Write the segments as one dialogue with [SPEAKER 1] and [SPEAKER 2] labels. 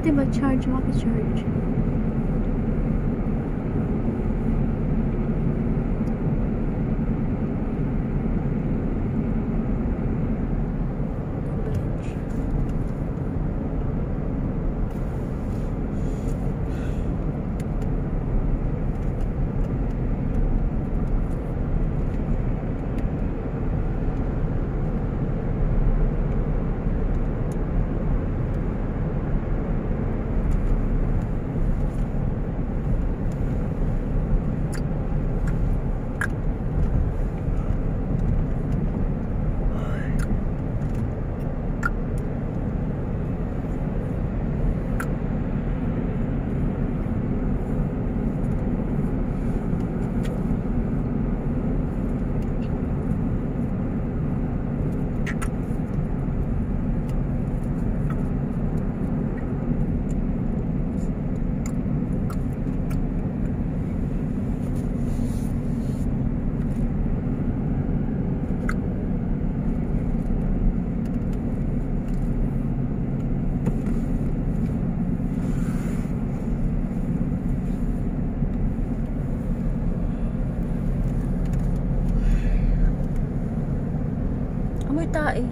[SPEAKER 1] Ate, ba charge? Maki-charge. Amoy tae.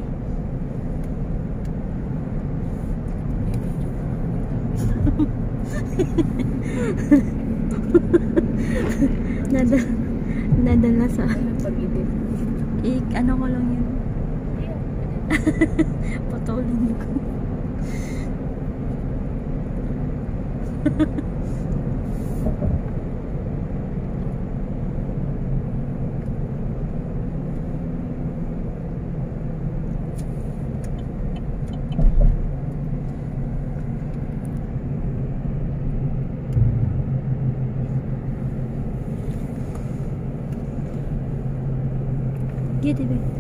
[SPEAKER 1] Nada, nadala sa...
[SPEAKER 2] Pag-ibig.
[SPEAKER 1] Ik, ano ko lang yun. Patulin ko. দিয়ে দেবে।